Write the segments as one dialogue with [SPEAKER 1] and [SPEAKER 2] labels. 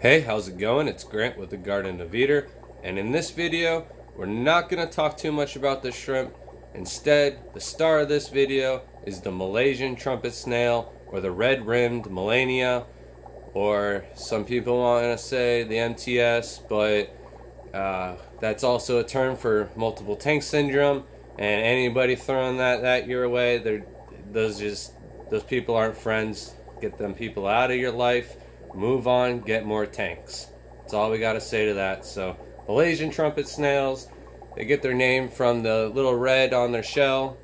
[SPEAKER 1] Hey, how's it going? It's Grant with the Garden of Eder, and in this video, we're not going to talk too much about the shrimp. Instead, the star of this video is the Malaysian trumpet snail, or the red-rimmed Melania, or some people want to say the MTS, but uh, that's also a term for multiple tank syndrome, and anybody throwing that, that your way, those just those people aren't friends. Get them people out of your life move on, get more tanks. That's all we got to say to that. So, Malaysian trumpet snails, they get their name from the little red on their shell.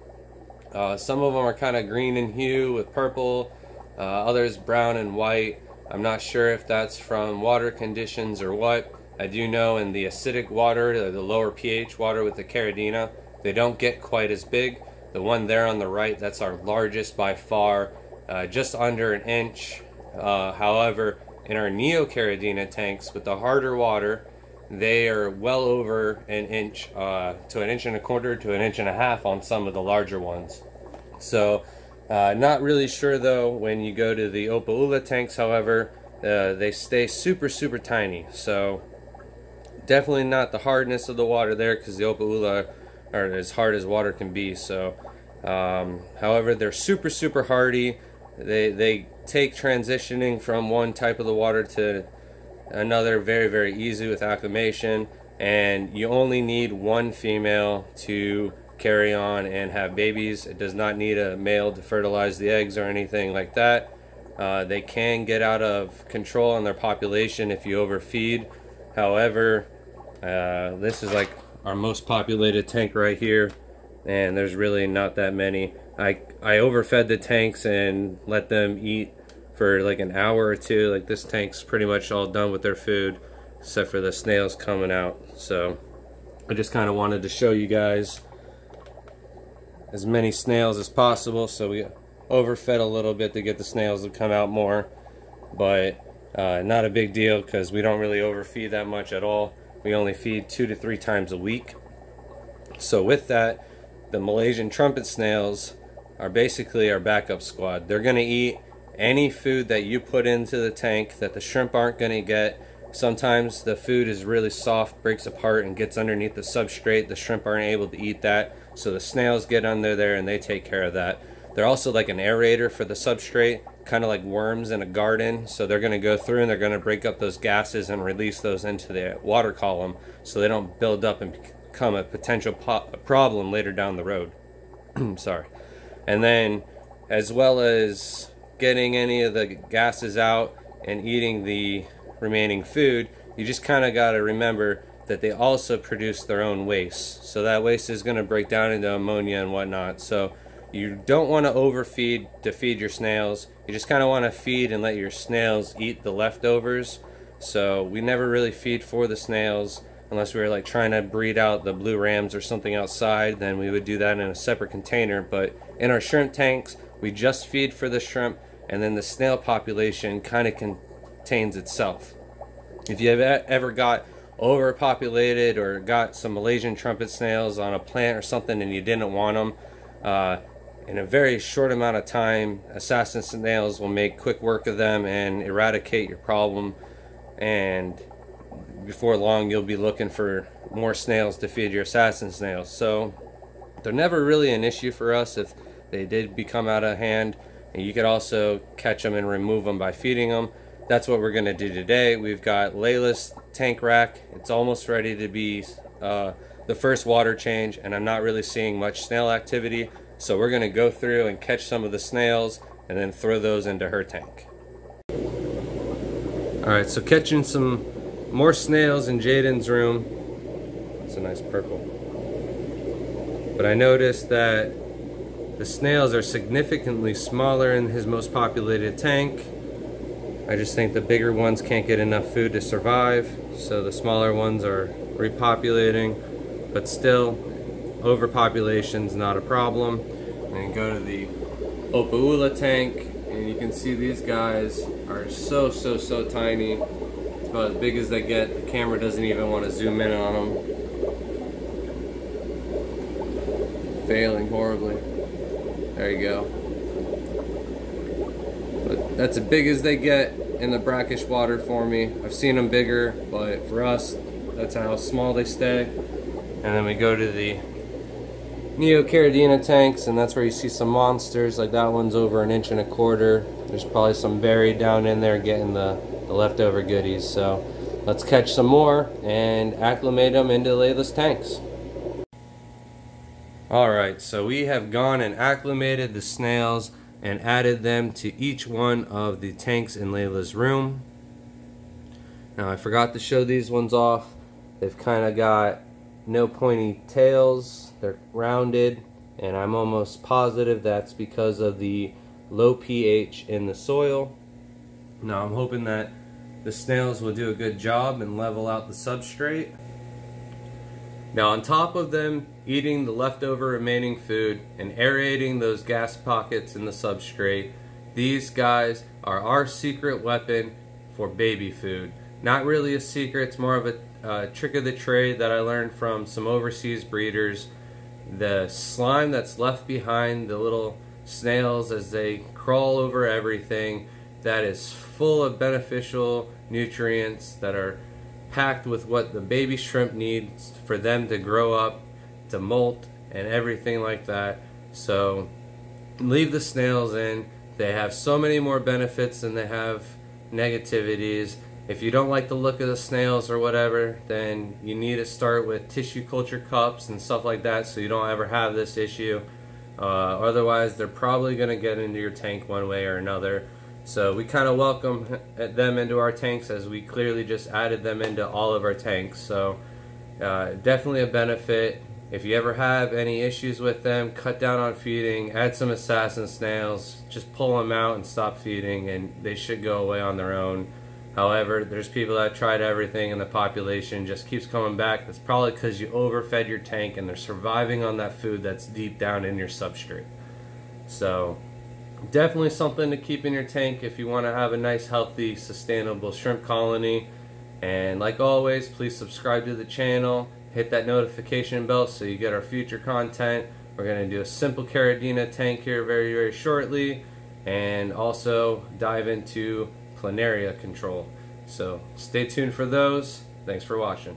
[SPEAKER 1] Uh, some of them are kind of green in hue with purple, uh, others brown and white. I'm not sure if that's from water conditions or what. I do know in the acidic water, the lower pH water with the Caridina, they don't get quite as big. The one there on the right, that's our largest by far, uh, just under an inch. Uh, however, in our Neocaridina tanks with the harder water, they are well over an inch uh, to an inch and a quarter to an inch and a half on some of the larger ones. So, uh, not really sure though when you go to the Opae Ula tanks, however, uh, they stay super, super tiny. So, definitely not the hardness of the water there because the Opae Ula are as hard as water can be. So, um, however, they're super, super hardy. They, they take transitioning from one type of the water to another very, very easy with acclimation. And you only need one female to carry on and have babies. It does not need a male to fertilize the eggs or anything like that. Uh, they can get out of control on their population if you overfeed. However, uh, this is like our most populated tank right here, and there's really not that many. I, I overfed the tanks and let them eat for like an hour or two. Like this tank's pretty much all done with their food, except for the snails coming out. So I just kind of wanted to show you guys as many snails as possible. So we overfed a little bit to get the snails to come out more, but uh, not a big deal because we don't really overfeed that much at all. We only feed two to three times a week. So with that, the Malaysian trumpet snails are basically our backup squad. They're going to eat any food that you put into the tank that the shrimp aren't going to get. Sometimes the food is really soft, breaks apart, and gets underneath the substrate. The shrimp aren't able to eat that, so the snails get under there and they take care of that. They're also like an aerator for the substrate, kind of like worms in a garden. So they're going to go through and they're going to break up those gases and release those into the water column so they don't build up and become a potential problem later down the road. Sorry. And then, as well as getting any of the gases out and eating the remaining food, you just kind of got to remember that they also produce their own waste. So that waste is going to break down into ammonia and whatnot. So you don't want to overfeed to feed your snails. You just kind of want to feed and let your snails eat the leftovers. So we never really feed for the snails unless we were like trying to breed out the blue rams or something outside then we would do that in a separate container but in our shrimp tanks we just feed for the shrimp and then the snail population kind of contains itself. If you have ever got overpopulated or got some Malaysian trumpet snails on a plant or something and you didn't want them, uh, in a very short amount of time, assassin snails will make quick work of them and eradicate your problem. And before long, you'll be looking for more snails to feed your assassin snails. So they're never really an issue for us if they did become out of hand. You could also catch them and remove them by feeding them. That's what we're going to do today. We've got Layla's tank rack. It's almost ready to be uh, the first water change, and I'm not really seeing much snail activity. So we're going to go through and catch some of the snails and then throw those into her tank. Alright, so catching some more snails in Jaden's room. It's a nice purple. But I noticed that the snails are significantly smaller in his most populated tank. I just think the bigger ones can't get enough food to survive, so the smaller ones are repopulating, but still, overpopulation's not a problem. And go to the Opae Ula tank, and you can see these guys are so, so, so tiny. It's about as big as they get. The camera doesn't even want to zoom in on them. Failing horribly. There you go. But that's as big as they get. in the brackish water for me. I've seen them bigger, but for us, that's how small they stay. And then we go to the Neocaridina tanks, and that's where you see some monsters. Like that one's over an inch and a quarter. There's probably some buried down in there getting the, the leftover goodies. So let's catch some more and acclimate them into Layla's tanks. Alright, so we have gone and acclimated the snails and added them to each one of the tanks in Layla's room. Now I forgot to show these ones off. They've kind of got no pointy tails. They're rounded and I'm almost positive that's because of the low pH in the soil. Now I'm hoping that the snails will do a good job and level out the substrate. Now on top of them eating the leftover remaining food and aerating those gas pockets in the substrate, these guys are our secret weapon for baby food. Not really a secret, it's more of a uh, trick of the trade that I learned from some overseas breeders. The slime that's left behind the little snails as they crawl over everything that is full of beneficial nutrients that are packed with what the baby shrimp needs for them to grow up, to molt, and everything like that. So leave the snails in. They have so many more benefits than they have negativities. If you don't like the look of the snails or whatever, then you need to start with tissue culture cups and stuff like that so you don't ever have this issue. Uh, otherwise, they're probably going to get into your tank one way or another. So we kind of welcome them into our tanks as we clearly just added them into all of our tanks. So uh, definitely a benefit. If you ever have any issues with them, cut down on feeding, add some assassin snails, just pull them out and stop feeding and they should go away on their own. However, there's people that tried everything and the population just keeps coming back. That's probably because you overfed your tank and they're surviving on that food that's deep down in your substrate. So definitely something to keep in your tank if you want to have a nice healthy sustainable shrimp colony. And like always please subscribe to the channel hit that notification bell so you get our future content. We're going to do a simple caridina tank here very very shortly and also dive into planaria control. So stay tuned for those. Thanks for watching